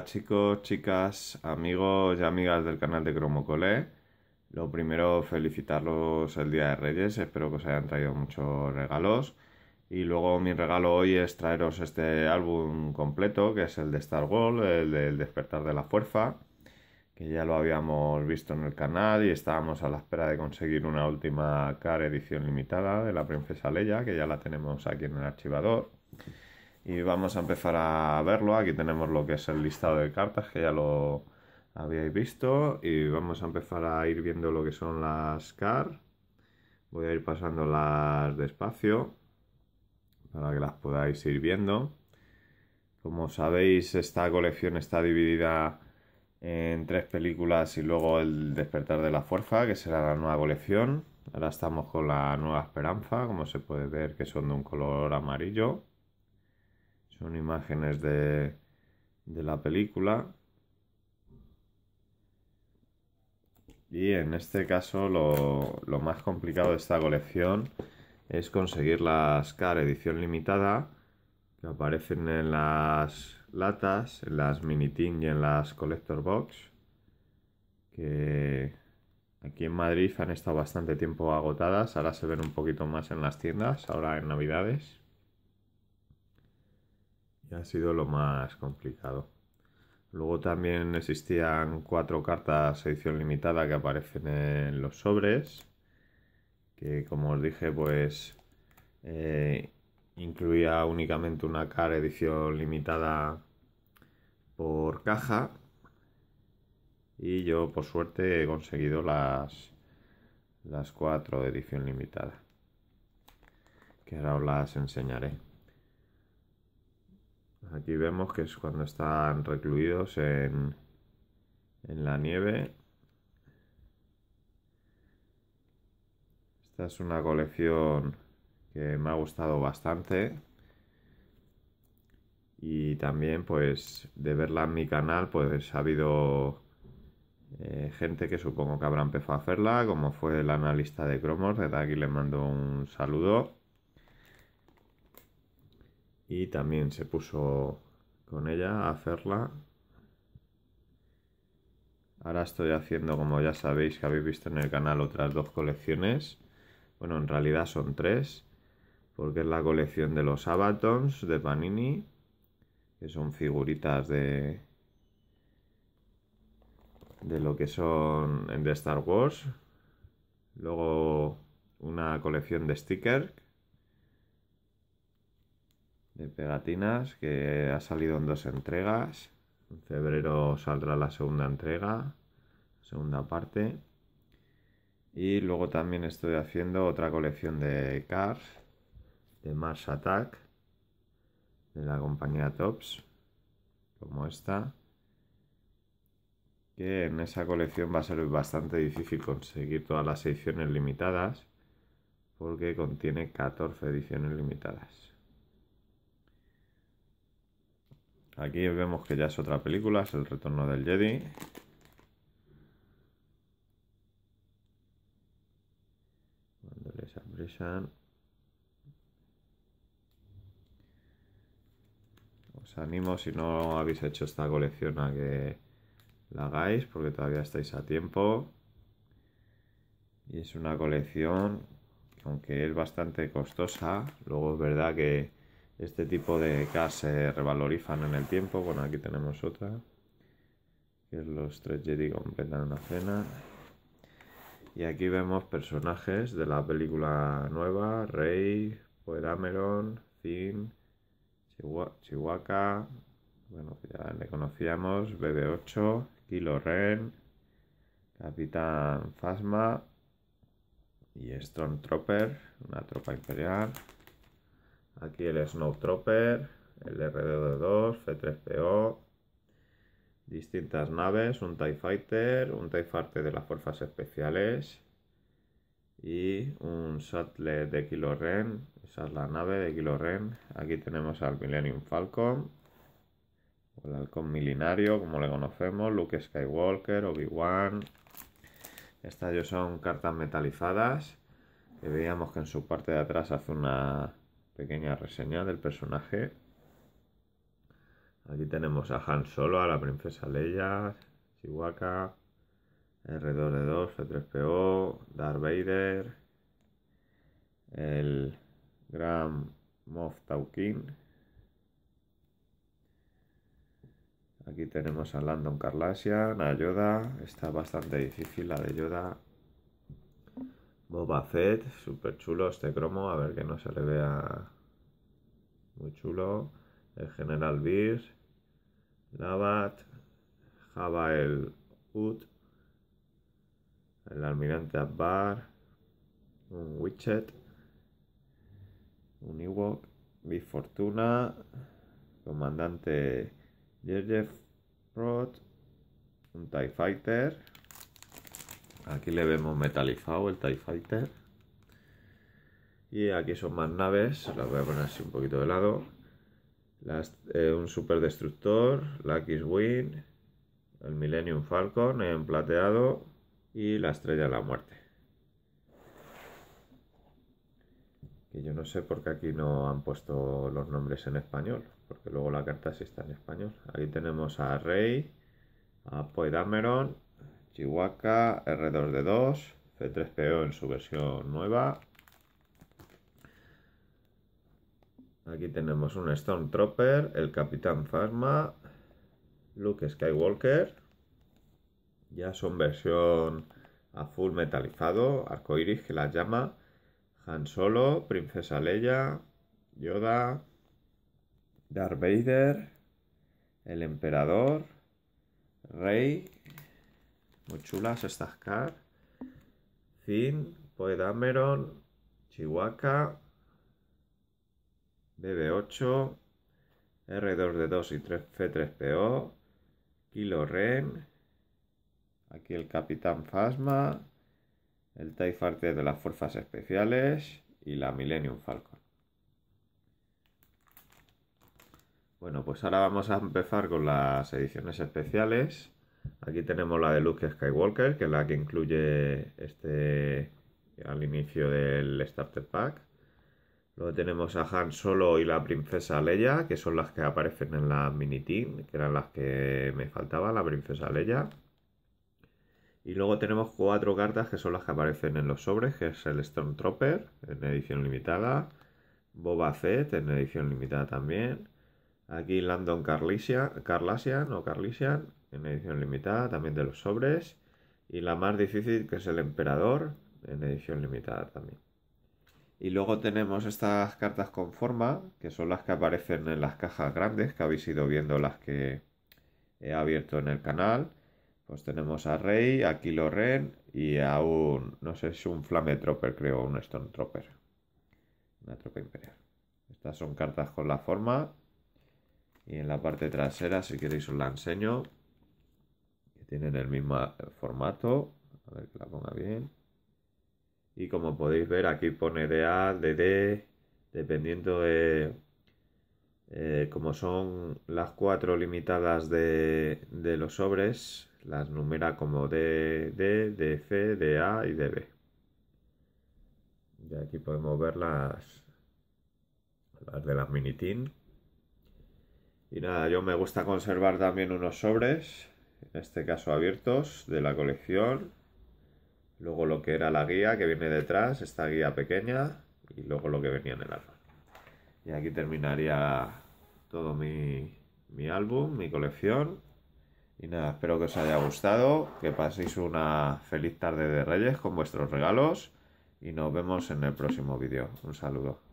Chicos, chicas, amigos y amigas del canal de Cromocole. Lo primero, felicitarlos el Día de Reyes, espero que os hayan traído muchos regalos. Y luego mi regalo hoy es traeros este álbum completo, que es el de Star Wars, el del Despertar de la Fuerza, que ya lo habíamos visto en el canal y estábamos a la espera de conseguir una última car edición limitada de la Princesa Leia, que ya la tenemos aquí en el archivador y vamos a empezar a verlo. Aquí tenemos lo que es el listado de cartas que ya lo habíais visto y vamos a empezar a ir viendo lo que son las car. Voy a ir pasándolas despacio para que las podáis ir viendo. Como sabéis, esta colección está dividida en tres películas y luego el despertar de la fuerza, que será la nueva colección. Ahora estamos con la nueva esperanza, como se puede ver que son de un color amarillo. Son imágenes de, la película. Y en este caso lo, más complicado de esta colección es conseguir las CAR edición limitada que aparecen en las latas, en las mini tin y en las collector box que aquí en Madrid han estado bastante tiempo agotadas, ahora se ven un poquito más en las tiendas, ahora en Navidades ha sido lo más complicado. Luego también existían cuatro cartas edición limitada que aparecen en los sobres, que como os dije pues eh, incluía únicamente una cara edición limitada por caja y yo por suerte he conseguido las, las cuatro edición limitada que ahora os las enseñaré. Aquí vemos que es cuando están recluidos en, en la nieve. Esta es una colección que me ha gustado bastante. Y también pues de verla en mi canal pues ha habido eh, gente que supongo que habrá empezado a hacerla, como fue el analista de cromos, desde aquí le mando un saludo y también se puso con ella a hacerla. Ahora estoy haciendo, como ya sabéis que habéis visto en el canal, otras dos colecciones. Bueno, en realidad son tres, porque es la colección de los Avatons de Panini, que son figuritas de de lo que son de Star Wars. Luego una colección de stickers de pegatinas que ha salido en dos entregas. En febrero saldrá la segunda entrega, segunda parte. Y luego también estoy haciendo otra colección de cars de Mars Attack de la compañía Tops, como esta. Que en esa colección va a ser bastante difícil conseguir todas las ediciones limitadas porque contiene 14 ediciones limitadas. Aquí vemos que ya es otra película, es el retorno del Jedi. Os animo si no habéis hecho esta colección a que la hagáis porque todavía estáis a tiempo. Y es una colección, aunque es bastante costosa, luego es verdad que este tipo de cars se revalorizan en el tiempo. Bueno, aquí tenemos otra. Que es los tres Jedi completan una cena. Y aquí vemos personajes de la película nueva. Rey, Poedameron, Finn, Chihuahua. Bueno, ya le conocíamos. BB8, Kilo Ren, Capitán Phasma y Stormtrooper, una tropa imperial. Aquí el Snowtrooper, el RDD2, F3PO, distintas naves, un TIE Fighter, un TIE Fighter de las Fuerzas Especiales y un Shuttle de Kilo Ren. Esa es la nave de Kilo Ren. Aquí tenemos al Millennium Falcon, o el halcón milenario, como le conocemos, Luke Skywalker, Obi-Wan. Estas son cartas metalizadas que veíamos que en su parte de atrás hace una pequeña reseña del personaje. Aquí tenemos a Han Solo, a la princesa Leia, Chihuahua, R2D2, F3PO, Darth Vader, el Gran Moff Taukin. Aquí tenemos a Landon Carlasian, a Yoda, está bastante difícil la de Yoda. Boba Fett, súper chulo este cromo, a ver que no se le vea muy chulo. El General Beers, Labat, Java el Ut, el Almirante Abbar, un Witchet, un Ewok, Big Fortuna, Comandante Jeff Roth, un TIE Fighter. Aquí le vemos metalizado el TIE Fighter. Y aquí son más naves, las voy a poner así un poquito de lado. Eh, un super destructor, la X-Wing, el Millennium Falcon en plateado y la Estrella de la Muerte. Que yo no sé por qué aquí no han puesto los nombres en español, porque luego la carta sí está en español. Aquí tenemos a Rey, a Poedameron, Chihuahua, R2D2, C3PO en su versión nueva. Aquí tenemos un Stormtrooper, el Capitán Phasma, Luke Skywalker. Ya son versión a full metalizado, arcoiris que las llama. Han Solo, Princesa Leia, Yoda, Darth Vader, el Emperador, Rey, muy chulas estas cards, Finn, Poe Dameron, Chihuahua, BB8, R2D2 y 3 F3PO, Kilo Ren, aquí el Capitán Phasma, el TIE Fighter de las Fuerzas Especiales y la Millennium Falcon. Bueno, pues ahora vamos a empezar con las ediciones especiales. Aquí tenemos la de Luke Skywalker, que es la que incluye este al inicio del Starter Pack. Luego tenemos a Han Solo y la princesa Leia, que son las que aparecen en la mini team, que eran las que me faltaban, la princesa Leia. Y luego tenemos cuatro cartas que son las que aparecen en los sobres, que es el Stormtrooper en edición limitada, Boba Fett en edición limitada también, aquí Landon Carlasian o Carlisian en edición limitada también de los sobres, y la más difícil que es el Emperador en edición limitada también. Y luego tenemos estas cartas con forma, que son las que aparecen en las cajas grandes, que habéis ido viendo las que he abierto en el canal. Pues tenemos a Rey, a Kilo Ren y a un, no sé es un Flame Trooper, creo, un Stone Trooper. Una tropa imperial. Estas son cartas con la forma. Y en la parte trasera, si queréis, os la enseño. Tienen el mismo formato. A ver que la ponga bien. Y como podéis ver, aquí pone de A, de D, dependiendo de eh, como son las cuatro limitadas de, de los sobres, las numera como D, D, D, D, A y DB. Y aquí podemos ver las, las de las mini tin. Y nada, yo me gusta conservar también unos sobres, en este caso abiertos, de la colección. Luego lo que era la guía que viene detrás, esta guía pequeña, y luego lo que venía en el árbol. Y aquí terminaría todo mi, mi álbum, mi colección. Y nada, espero que os haya gustado, que paséis una feliz tarde de Reyes con vuestros regalos y nos vemos en el próximo vídeo. Un saludo.